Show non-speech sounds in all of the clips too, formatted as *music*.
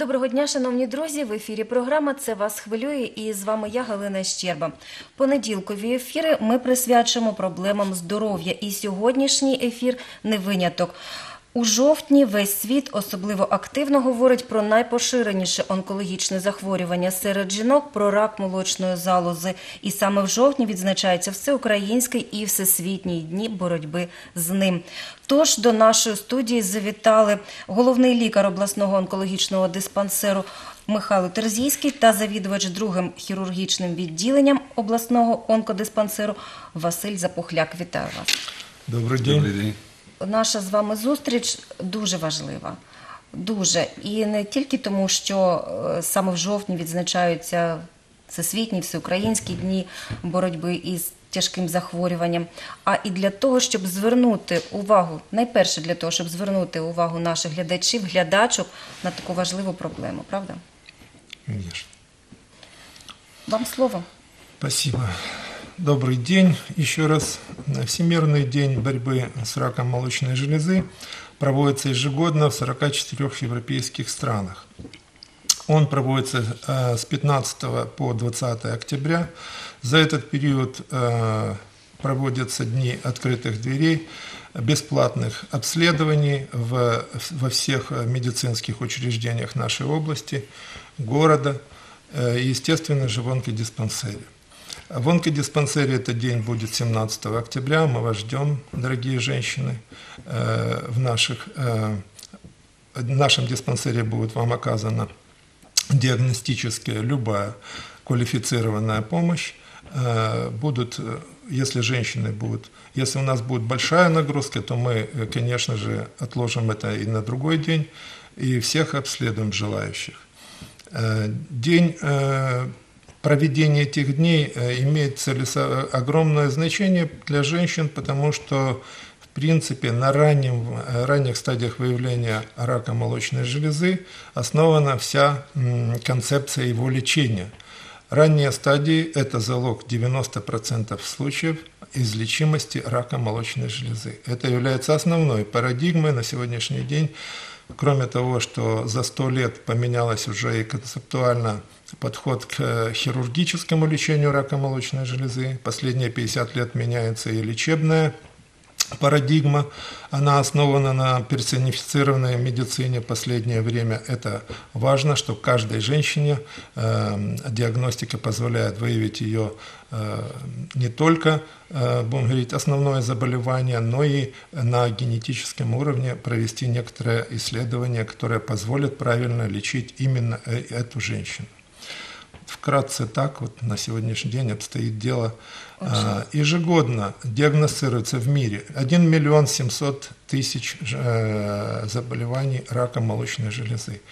Доброго дня, шановні друзі. В ефірі програма Це вас хвилює і з вами я, Галина Щерба. Понеділкові ефіри ми присвячуємо проблемам здоров'я. І сьогоднішній ефір не виняток. У жовтні весь світ особливо активно говорить про найпоширеніше онкологічне захворювання серед жінок про рак молочної залози. І саме в жовтні відзначається всеукраїнський і всесвітній дні боротьби з ним. Тож до нашої студії завітали головний лікар обласного онкологічного диспансеру Михайло Терзійський та завідувач другим хірургічним відділенням обласного онкодиспансеру Василь Запухляк. Вітаю вас. Добрый день. Добрий день. Наша з вами зустріч дуже важлива. Дуже. І не тільки тому, що е, саме в жовтні відзначаються всесвітні, всеукраїнські дні боротьби із тяжким захворюванням, а і для того, щоб звернути увагу, найперше для того, щоб звернути увагу наших глядачів, глядачок на таку важливу проблему, правда? Конечно. Вам слово. Спасибо. Добрый день. Еще раз. Всемирный день борьбы с раком молочной железы проводится ежегодно в 44 европейских странах. Он проводится э, с 15 по 20 октября. За этот период э, проводятся дни открытых дверей, бесплатных обследований в, во всех медицинских учреждениях нашей области, города э, и, естественно же, в онкодиспансере. В онкодиспансере этот день будет 17 октября. Мы вас ждем, дорогие женщины. Э, В, наших, э, в нашем диспансере будет вам оказана диагностическая любая квалифицированная помощь. Э, Будут, если женщины будут, если у нас будет большая нагрузка, то мы, конечно же, отложим это и на другой день, и всех обследуем желающих. День проведения этих дней э, имеет целесо- огромное значение для женщин, потому что, в принципе, на раннем, э, ранних стадиях выявления рака молочной железы основана вся концепция его лечения. Ранние стадии – это залог 90% случаев излечимости рака молочной железы. Это является основной парадигмой на сегодняшний день. Кроме того, что за 100 лет поменялось уже и концептуально подход к э, хирургическому лечению рака молочной железы. Последние 50 лет меняется и лечебная парадигма. Она основана на персонифицированной медицине. Последнее время это важно, что каждой женщине э, диагностика позволяет выявить ее э, не только, э, будем говорить, основное заболевание, но и на генетическом уровне провести некоторые исследования, которые позволят правильно лечить именно э- эту женщину. Вкратце так вот на сегодняшний день обстоит дело. Э, ежегодно диагностируется в мире 1 миллион 700 тысяч э, заболеваний раком молочной железы.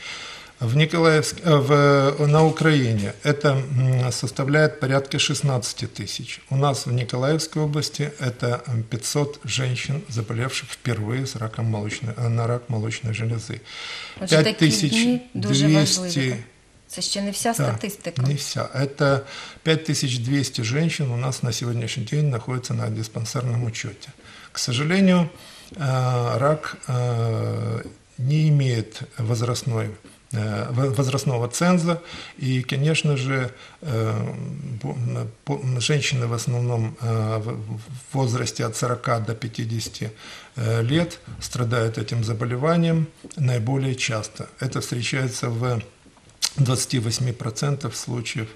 В Николаевске, э, в, на Украине это составляет порядка 16 тысяч. У нас в Николаевской области это 500 женщин, заболевших впервые с раком молочной, э, на рак молочной железы. 5200 Це ще не вся Да, статистика. Не вся. Это 5200 женщин у нас на сегодняшний день находятся на диспансерном учете. К сожалению, э, рак э, не имеет возрастной э, во- возрастного ценза, и, конечно же, женщины в основном в возрасте от 40 до 50 э, лет страдают этим заболеванием наиболее часто. Это встречается в 28% случаев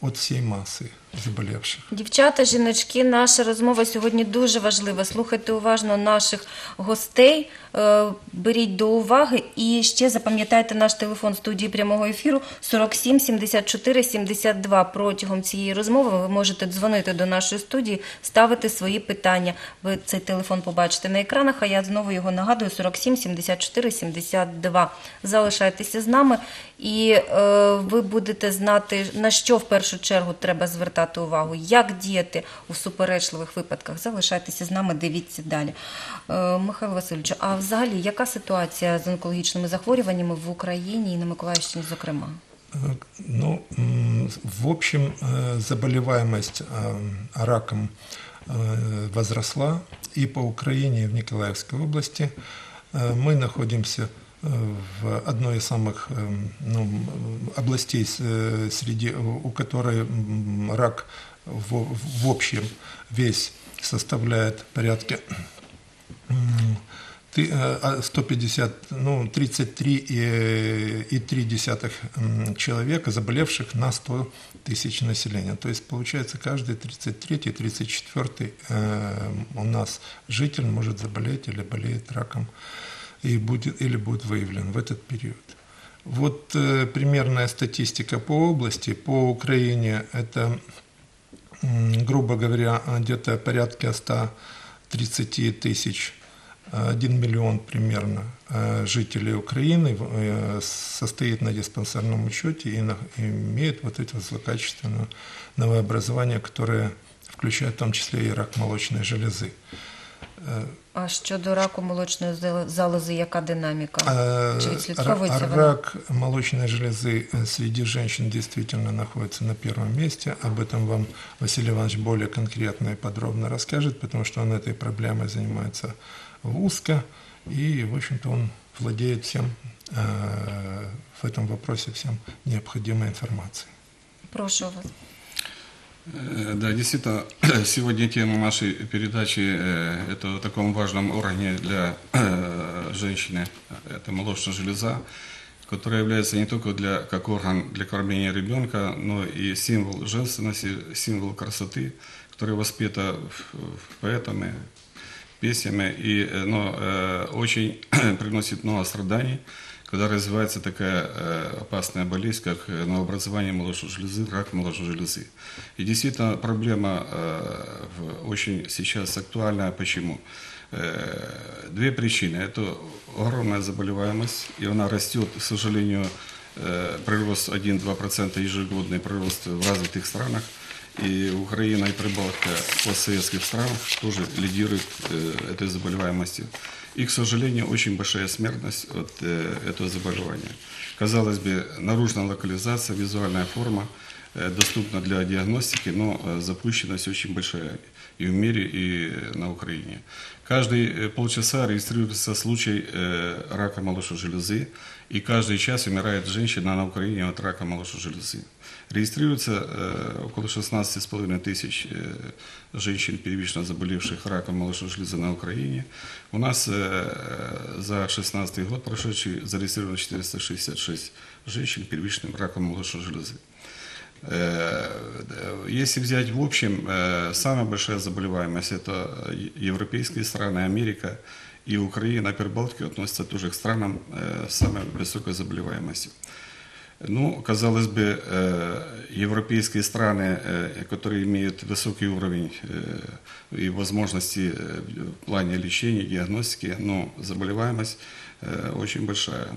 от всей массы заболевших. Дівчата, жіночки, наша розмова сьогодні дуже важлива. Слухайте уважно наших гостей, е, беріть до уваги і ще запам'ятайте наш телефон студії прямого ефіру 47 74 72. Протягом цієї розмови ви можете дзвонити до нашої студії, ставити свої питання. Ви цей телефон побачите на екранах, а я знову його нагадую 47 74 72. Залишайтеся з нами і е, ви будете знати, на що в першу чергу треба звертати увагу, як діяти у суперечливих випадках. Залишайтеся з нами, дивіться далі. Е, Михайло Васильович, а взагалі яка ситуація з онкологічними захворюваннями в Україні і на Миколаївщині, зокрема? Э, Ну, м, в общем, э, заболеваемость э, раком э, возросла и по Украине, и в Николаевской области. Э, Мы находимся э, В одной из самых эм, ну, областей, э, среди, у которой рак в, в общем весь составляет порядка э, а, 150, ну, 33,3 м, человека, заболевших на 100 тысяч населения. То есть, получается, каждый 33 34 э, у нас житель может заболеть или болеет раком и будет, или будет выявлен в этот период. Вот э, примерная статистика по области. По Украине это грубо говоря, где-то порядка 130 тысяч, 1 миллион примерно э, жителей Украины э, состоит на диспансерном учете и на- и имеет вот это злокачественное новообразование, которое включает в том числе и рак молочной железы. А щодо раку молочної зал- залози, яка динаміка? А, Чи відслідковується ра- вона? Рак молочной железы э, среди женщин действительно находится на первом месте. Об этом вам Василий Иванович более конкретно и подробно расскажет, потому что он этой проблемой занимается в узко, и, в общем-то, он владеет всем э, в этом вопросе всем необходимой информацией. Прошу вас. Э, Да, действительно, *clears throat* сегодня тема нашей передачи э, это о таком важном органе для э, женщины, это молочная железа, которая является не только для, как орган для кормления ребенка, но и символ женственности, символ красоты, который воспета в- в поэтами, песнями, и, но очень *clears throat* приносит много страданий, когда развивается такая э, опасная болезнь, как э, новообразование молочной железы, рак молочной железы. И действительно проблема э, очень сейчас актуальна. Почему? Две причины. Это огромная заболеваемость, и она растет, к сожалению, прирост 1-2% ежегодный прирост в развитых странах. И Украина и Прибалтика постсоветских странах тоже лидируют э, этой заболеваемостью. И, к сожалению, очень большая смертность от э, этого заболевания. Казалось бы, наружная локализация, визуальная форма э, доступна для диагностики, но э, запущенность очень большая и в мире, и на Украине. Каждые э, полчаса регистрируется случай э, рака молочной железы, и каждый час умирает женщина на Украине от рака молочной железы. Регистрируется э, около 16,5 тысяч э, женщин, первично заболевших раком молочной железы на Украине. У нас э, за 2016 год прошедший зарегистрировано 466 женщин первичным раком молочной железы. Э, Если взять в общем, э, самая большая заболеваемость это европейские страны, Америка и Украина, Прибалтика относятся тоже к странам э, с самой высокой заболеваемостью. Ну, казалось бы, э, европейские страны, э, которые имеют высокий уровень э, и возможности э, в плане лечения, диагностики, но заболеваемость э, очень большая.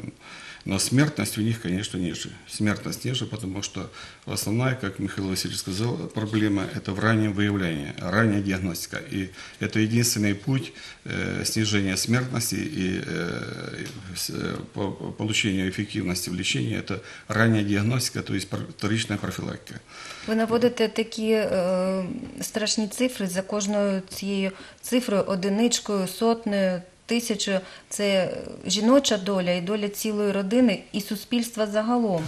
Но смертность у них, конечно, ниже. Смертность ниже, потому что основная, как Михаил Васильевич сказал, проблема – это в раннем выявлении, ранняя диагностика. И это единственный путь э, снижения смертности и э, с- э, по по получению эффективности в лечении – это ранняя диагностика, то есть пр- вторичная профилактика. Ви наводите такі е, страшні цифри за кожною цією цифрою, одиничкою, сотнею, Тисячою. Це жіноча доля і доля цілої родини і суспільства загалом.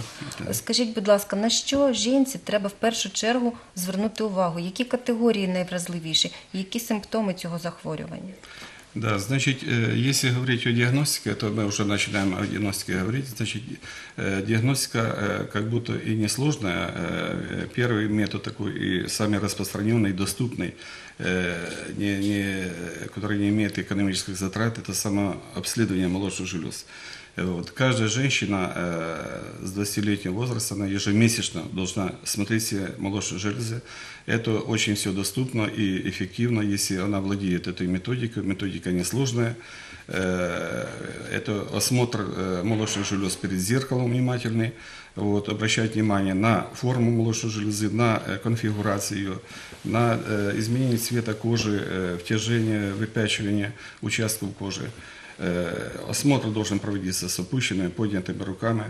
Скажіть, будь ласка, на що жінці треба в першу чергу звернути увагу? Які категорії найвразливіші? Які симптоми цього захворювання? Да, значит, э, если говорить о диагностике, то мы уже начинаем о диагностике говорить. Значит, э, диагностика э, как будто и несложная. Первый метод такой и самый распространенный, доступный, не, не, который не имеет экономических затрат, это самообследование молочных желез. Э, Вот. Каждая женщина э, с 20-летнего возраста, она ежемесячно должна смотреть себе молочные железы. Это очень все доступно и эффективно, если она владеет этой методикой. Методика несложная. Э, Это осмотр э, молочных желез перед зеркалом внимательный. Вот, обращать внимание на форму молочной железы, на э, конфигурацию ее, на э, изменение цвета кожи, э, втяжение, выпячивание участков кожи. Э, Осмотр должен проводиться с опущенными, поднятыми руками.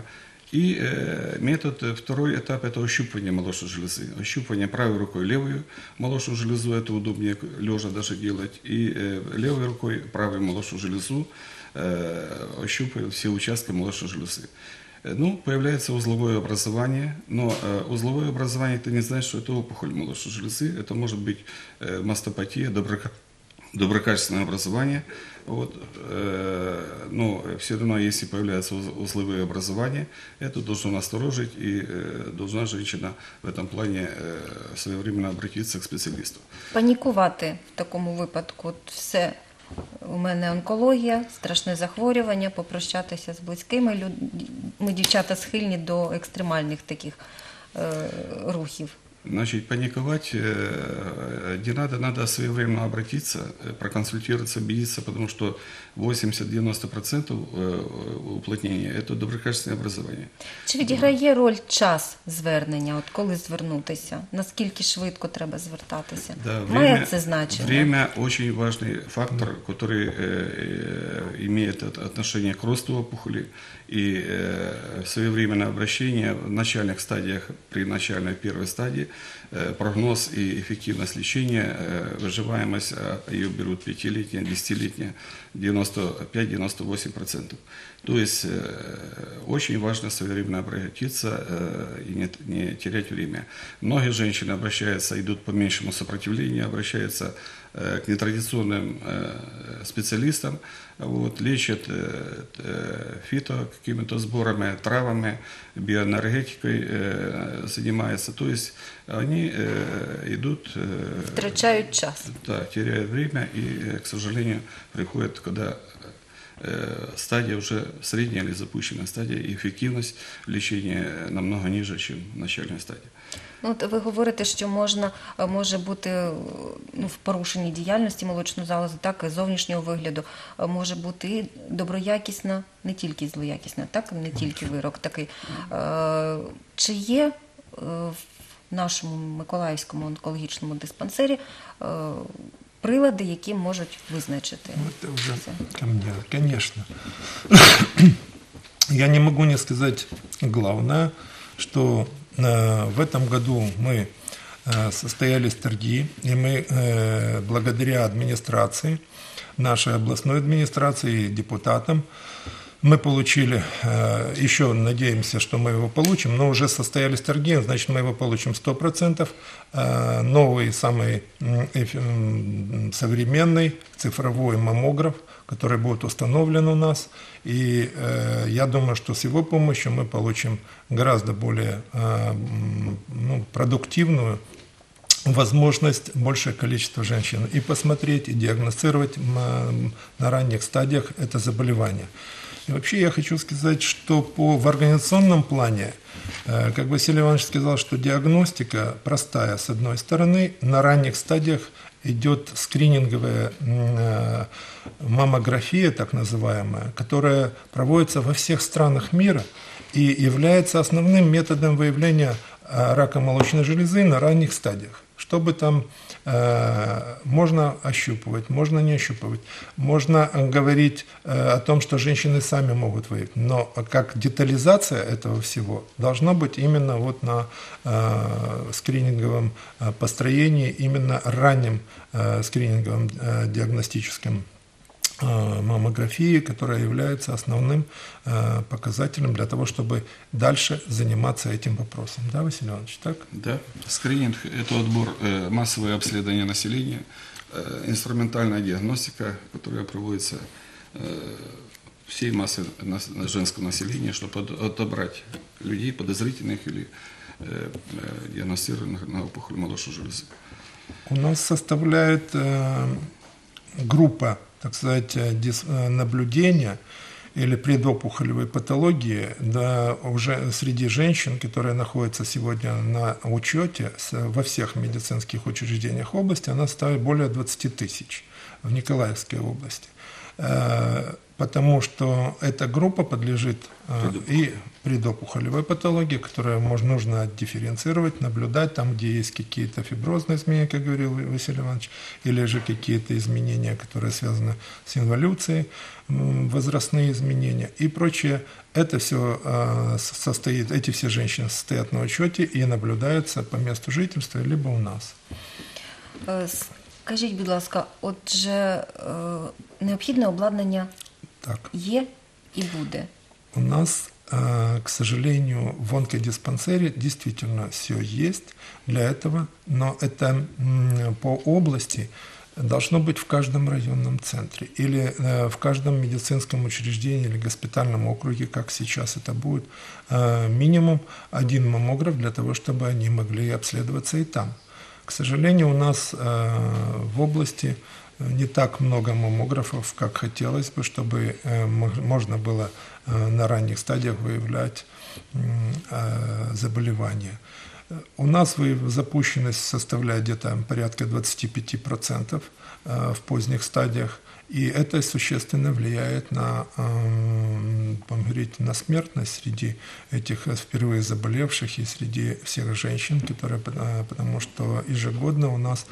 И э, метод, э, второй этап – это ощупывание молочной железы. Ощупывание правой рукой левую молочную железу, это удобнее лежа даже делать. И левой рукой правую молочную железу ощупывая все участки молочной железы. Ну, появляется узловое образование, но э, узловое образование это не значит, что это опухоль молочной железы, это может быть э, мастопатия, доброка- доброкачественное образование. Вот, э, но все равно, если появляются уз- узловые образования, это должно насторожить, и э, должна женщина в этом плане э, своевременно обратиться к специалисту. Панікувати в такому випадку. От все. У мене онкологія, страшне захворювання, попрощатися з близькими. Люд- Ми, дівчата, схильні до екстремальних таких е, рухів. Значит, паниковать э, не надо, надо своевременно обратиться, э, проконсультироваться, убедиться, потому что 80-90% э, уплотнения – это доброкачественное образование. Чи відіграє роль час звернення? От коли звернутися? Наскільки швидко треба звертатися? Да, Має це значення? Время очень важный фактор, который э, э, имеет от- отношение к росту опухоли. И э, своевременное обращение в начальных стадиях, при начальной первой стадии, э, прогноз и эффективность лечения, э, выживаемость, а ее берут пятилетняя, десятилетняя, 95-98%. То есть э, очень важно своевременно обратиться э, и не, не терять время. Многие женщины обращаются, идут по меньшему сопротивлению, обращаются э, к нетрадиционным э, специалистам, вот, лечат э, э, фито какими-то сборами, травами, биоэнергетикой э, занимаются. То есть они э, идут, э, Втрачають час. да, теряют время и, э, к сожалению, приходят, когда э, стадия уже средняя или запущенная стадия, и эффективность лечения намного ниже, чем начальная стадия. Ну, от ви говорите, що можна е, може бути е, ну, в порушенні діяльності молочної залози, так і зовнішнього вигляду е, може бути і доброякісна, не тільки злоякісна, так не тільки вирок такий. Чи є в нашому Миколаївському онкологічному диспансері прилади, які можуть визначити? Ну, это уже ко мне, конечно. *coughs* Я не могу не сказать главное, что э, в этом году мы э, состоялись торги, и мы э, благодаря администрации, нашей областной администрации и депутатам, мы получили, э, еще надеемся, что мы его получим, но уже состоялись торги, значит, мы его получим 100%. Э, Новый, самый современный цифровой маммограф, который будет установлен у нас. И э, я думаю, что с его помощью мы получим гораздо более э, ну, продуктивную возможность большее количество женщин и посмотреть, и диагностировать м, на ранних стадиях это заболевание. И вообще я хочу сказать, что по, в организационном плане, э, как Василий Иванович сказал, что диагностика простая с одной стороны, на ранних стадиях идет скрининговая э, маммография, так называемая, которая проводится во всех странах мира и является основным методом выявления э, рака молочной железы на ранних стадиях. Чтобы там э, можно ощупывать, можно не ощупывать, можно э, говорить э, о том, что женщины сами могут выявить, но как детализация этого всего должна быть именно вот на э, скрининговом э, построении, именно раннем э, скрининговом э, диагностическом маммографии, которая является основным э, показателем для того, чтобы дальше заниматься этим вопросом. Да, Василий Иванович, так? Да. Скрининг – это отбор, э, массовое обследование населения, э, инструментальная диагностика, которая проводится э, всей массы женского населения, чтобы от- отобрать людей подозрительных или э, э, диагностированных на опухоль молочной железы. У нас составляет э, группа, так сказать, э, э, наблюдения или предопухолевой патологии да, уже среди женщин, которые находятся сегодня на учете во всех медицинских учреждениях области, она составляет более 20 тысяч в Николаевской области. Э, потому что эта группа подлежит э, и предопухолевой патологии, которую можно, нужно дифференцировать, наблюдать там, где есть какие-то фиброзные изменения, как говорил Василий Иванович, или же какие-то изменения, которые связаны с инволюцией, возрастные изменения и прочее. Это все э, состоит, эти все женщины состоят на учете и наблюдаются по месту жительства, либо у нас. Е, Скажіть, будь ласка, отже, е, необхідне обладнання Так. є і буде. У нас, э, к сожалению, в онкодиспансере действительно все есть для этого, но это по области должно быть в каждом районном центре или э, в каждом медицинском учреждении или госпитальном округе, как сейчас это будет, э, минимум один маммограф для того, чтобы они могли обследоваться и там. К сожалению, у нас э, в области не так много маммографов, как хотелось бы, чтобы э, можно было э, на ранних стадиях выявлять э, заболевания. У нас запущенность составляет где-то порядка 25% э, в поздних стадиях, и это существенно влияет на, эм, говорить, на смертность среди этих э, впервые заболевших и среди всех женщин, которые, э, потому что ежегодно у нас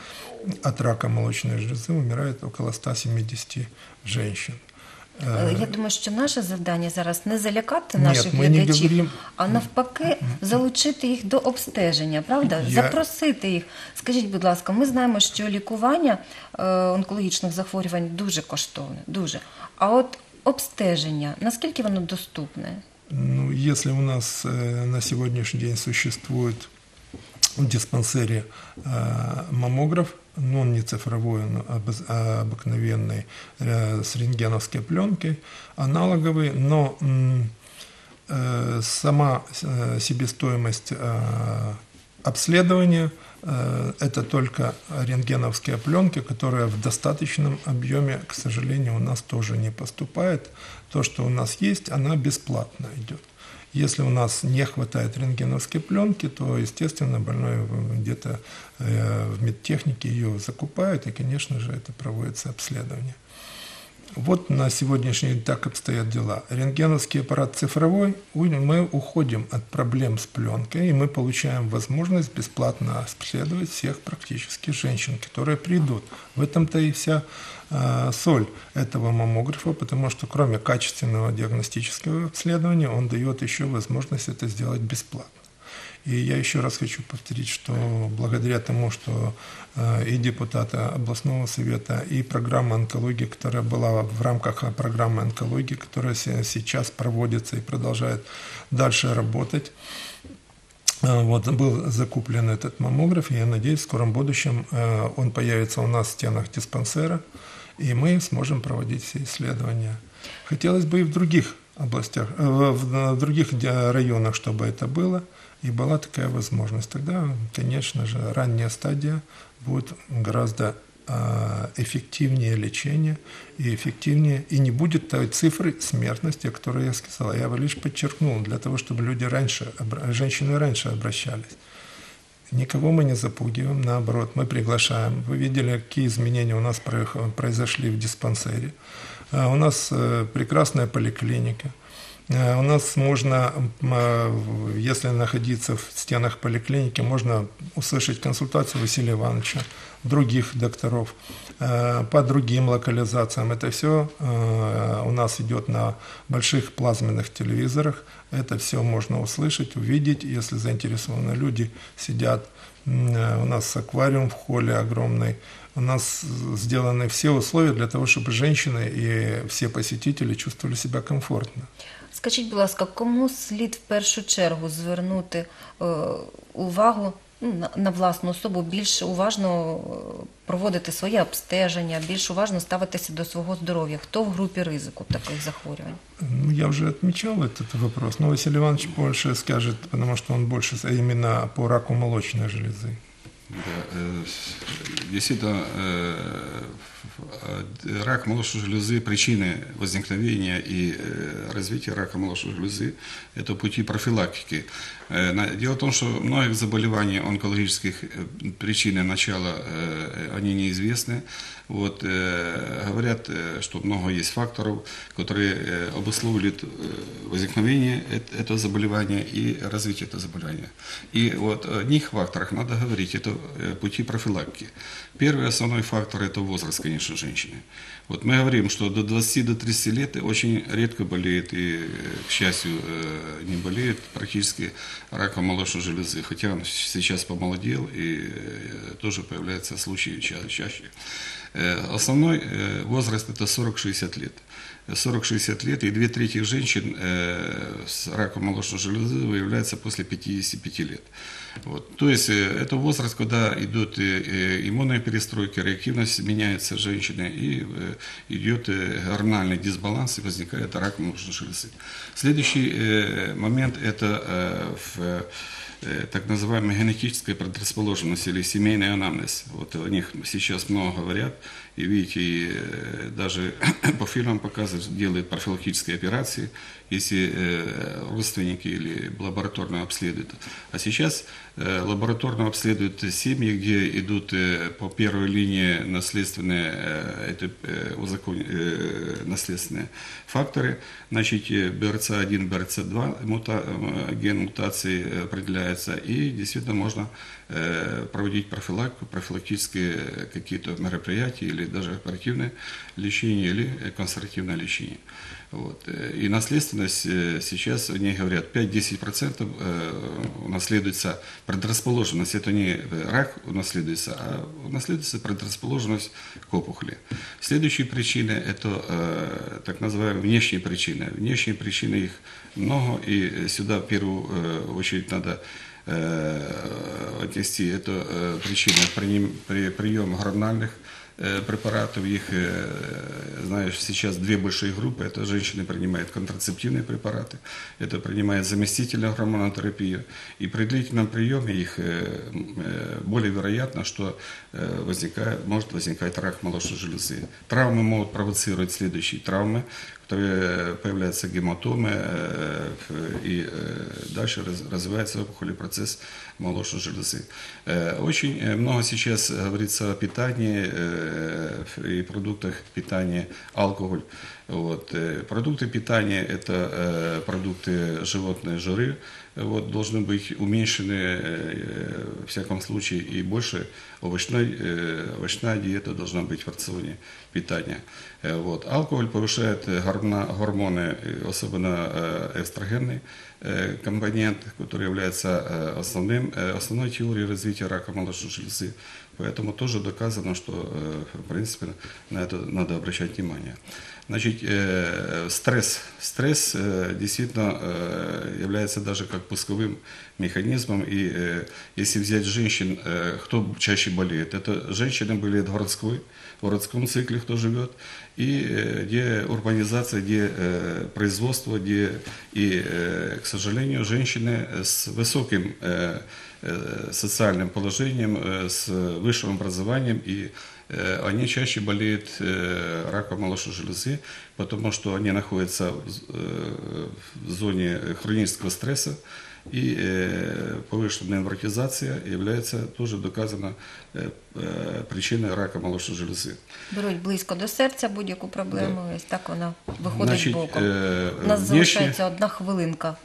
от рака молочной железы умирает около 170 женщин. Э, Е, Я думаю, що наше завдання зараз не залякати наших ми не глядачів, говоримо. а навпаки залучити їх до обстеження, правда? Я- Запросити їх. Скажіть, будь ласка, ми знаємо, що лікування е, онкологічних захворювань дуже коштовне, дуже. А от обстеження, наскільки воно доступне? Ну, если у нас э, на сегодняшний день существует в диспансере э, маммограф, но он не цифровой, он а обыкновенный, э, с рентгеновской пленкой, аналоговый, но э, сама э, себестоимость э, обследования э, это только рентгеновские пленки, которые в достаточном объеме, к сожалению, у нас тоже не поступает. То, что у нас есть, она бесплатно идет. Если у нас не хватает рентгеновской пленки, то, естественно, больной где-то э, в медтехнике ее закупают, и, конечно же, это проводится обследование. Вот на сегодняшний день так обстоят дела. Рентгеновский аппарат цифровой, мы уходим от проблем с пленкой, и мы получаем возможность бесплатно обследовать всех практически женщин, которые придут. В этом-то и вся э, соль этого маммографа, потому что кроме качественного диагностического обследования, он дает еще возможность это сделать бесплатно. И я еще раз хочу повторить, что благодаря тому, что э, и депутаты областного совета, и программа онкологии, которая была в рамках программы онкологии, которая се- сейчас проводится и продолжает дальше работать, э, вот, был закуплен этот маммограф, и я надеюсь, в скором будущем э, он появится у нас в стенах диспансера, и мы сможем проводить все исследования. Хотелось бы и в других областях, в других районах, чтобы это было, и была такая возможность. Тогда, конечно же, ранняя стадия будет гораздо э, эффективнее лечение и эффективнее, и не будет той цифры смертности, о которой я сказал. Я лишь подчеркнул, для того, чтобы люди раньше, женщины раньше обращались. Никого мы не запугиваем, наоборот, мы приглашаем. Вы видели, какие изменения у нас произошли в диспансере. Э, У нас э, прекрасная поликлиника. Э, У нас можно, э, если находиться в стенах поликлиники, можно услышать консультацию Василия Ивановича, других докторов э, по другим локализациям. Это все у нас идет на больших плазменных телевизорах. Это все можно услышать, увидеть, если заинтересованы люди сидят. У нас аквариум в холле огромный. У нас сделаны все условия для того, чтобы женщины и все посетители чувствовали себя комфортно. Скажіть, будь ласка, кому слід в першу чергу звернути е, увагу ну, на, власну особу, більш уважно е, проводити своє обстеження, більш уважно ставитися до свого здоров'я? Хто в групі ризику таких захворювань? Ну, я уже отмечал этот вопрос, но Василий Иванович больше скажет, потому что он больше именно по раку молочной железы. Да, э, действительно, э, рак молочной железы, причины возникновения и э, развития рака молочной железы – это пути профилактики. Дело в том, что многих заболеваний онкологических причины начала, они неизвестны. Вот, говорят, что много есть факторов, которые обусловливают возникновение эт- этого заболевания и развитие этого заболевания. И вот о одних факторах надо говорить, это пути профилактики. Первый основной фактор – это возраст, конечно, женщины. Вот мы говорим, что до 20 до 30 лет очень редко болеет и, э, к счастью, э, не болеет практически раком молочной железы, хотя он сейчас помолодел и э, тоже появляются случаи ча- чаще. Э, Основной э, возраст это 40-60 лет. 40-60 лет, и две трети женщин э, с раком молочной железы выявляется после 55 лет. Вот. То есть э, это возраст, когда идут э, э, иммунная перестройка, реактивность меняется женщины, и идет гормональный дисбаланс, и возникает рак молочной железы. Следующий момент – это в так называемая генетическая предрасположенность или семейный анамнез. Вот о них сейчас много говорят. И видите, э, даже *clears throat* по фильмам показывают, делают профилактические операции, если э, родственники или лабораторно обследуют. А сейчас э, лабораторно обследуют семьи, где идут по первой линии наследственные, это, узакон- наследственные факторы. Значит, э, BRCA1, BRCA2 мута- ген мутации определяется, и действительно можно проводить профилактику, профилактические э, какие-то мероприятия или даже оперативное лечение или э, консервативное лечение. Вот. э, И наследственность э, сейчас, они говорят, 5-10% э, унаследуется предрасположенность. Это не э, рак унаследуется, а унаследуется предрасположенность к опухоли. Следующие причины – это э, так называемые внешние причины. Внешние причины их много, и сюда в первую э, очередь надо отнести это причина при приеме гормональных препаратов. Их, знаешь, сейчас две большие группы. Это женщины принимают контрацептивные препараты, это принимает заместительную гормонотерапию. И при длительном приеме их более вероятно, что возникает, может возникать рак молочной железы. Травмы могут провоцировать следующие травмы, которые появляются гематомы, э, и э, дальше раз- развивается опухоль процесс молочной железы. Э, Очень э, много сейчас говорится о питании э, и продуктах питания, алкоголь. Вот. э, Продукты питания – это э, продукты животные жиры, вот, должны быть уменьшены, э, в всяком случае, и больше овощной, э, овощная диета должна быть в рационе питания. Э, Вот. Алкоголь повышает э, гормона- гормоны, э, особенно э, эстрогенный э, компонент, который является э, основным, э, основной теорией развития рака молочной железы. Поэтому тоже доказано, что, э, в принципе, на это надо обращать внимание. Значит, э, стресс. Стресс э, действительно э, является даже как пусковым механизмом. И э, если взять женщин, э, кто чаще болеет, это женщины болеют городской, в городском цикле кто живет, и э, где урбанизация, где э, производство, где и, э, к сожалению, женщины с высоким э, э, социальным положением, э, с высшим образованием, и э, они чаще болеют э, раком молочной железы, потому что они находятся в з- э, в зоне хронического стресса, и э, повышенная невротизация является тоже доказано э, э, причиной рака молочной железы. Беруть близько до серця будь-яку проблему, ось так вона виходить Значить, боком. е, У нас внешні- залишається одна хвилинка.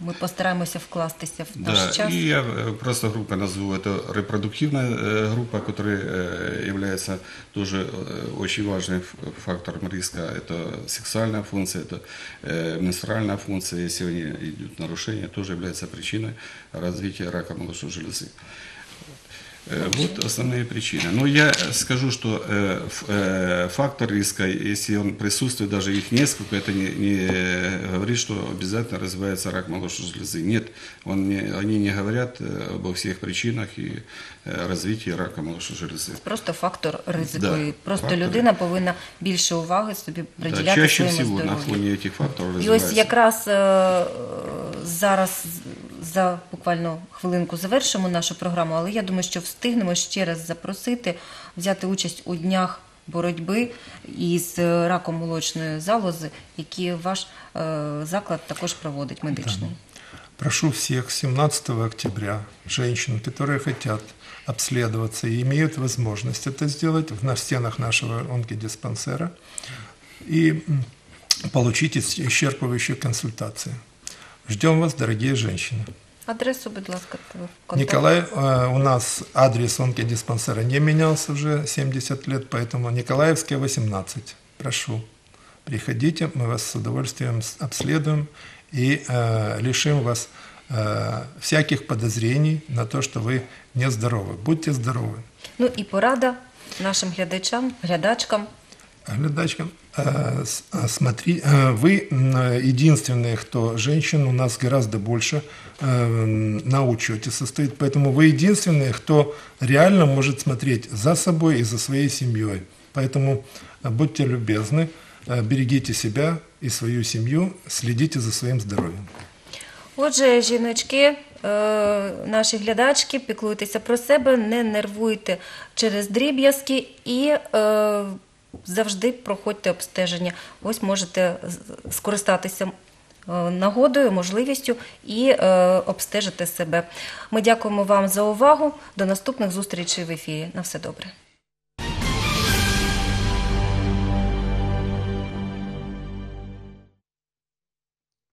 Ми постараємося вкластися в наш Да, час. и я э, просто группа назову, это репродуктивная э, группа, которая э, является тоже э, очень важным ф- фактором риска. Это сексуальная функция, это э, менструальная функция, если они идут нарушения, тоже является причиной развития рака молочной железы. Э, Вот основные причины. Но я скажу, что э, э, фактор риска, если он присутствует, даже их несколько, это не, не говорит, что обязательно развивается рак молочной железы. Нет, он не- они не говорят э, обо всех причинах и э, развитии рака молочной железы. Просто фактор ризику. Да, І просто фактор. людина повинна більше уваги собі Да, приділяти чаще своєму всего на здоров'ю. фоне этих факторов І ось развивается. якраз е, зараз за буквально хвилинку завершимо нашу програму, але я думаю, що встигнемо ще раз запросити взяти участь у днях боротьби із е, раком молочної залози, які ваш е, заклад також проводить медичний. Прошу всех 17 октября женщин, которые хотят обследоваться и имеют возможность это сделать в на стенах нашего онкодиспансера и получить ис- исчерпывающие консультации. Ждем вас, дорогие женщины. Адресу, будь ласка, контакт. Николай, э, у нас адрес онкодиспансера не менялся уже 70 лет, поэтому Николаевская, 18. Прошу, приходите, мы вас с удовольствием обследуем и э, лишим вас э, всяких подозрений на то, что вы нездоровы. Будьте здоровы. Ну і порада нашим глядачам, глядачкам. Глядачкам, э, э, смотри, э, вы единственные, кто женщин у нас гораздо больше э, на учете состоит, поэтому вы единственные, кто реально может смотреть за собой и за своей семьей. Поэтому будьте любезны, берегите себя и свою семью, следите за своим здоровьем. Отже, жіночки, е, наші глядачки, піклуйтеся про себе, не нервуйте через дріб'язки і е, завжди проходьте обстеження. Ось можете скористатися е, нагодою, можливістю і е, обстежити себе. Ми дякуємо вам за увагу. До наступних зустрічей в ефірі. На все добре.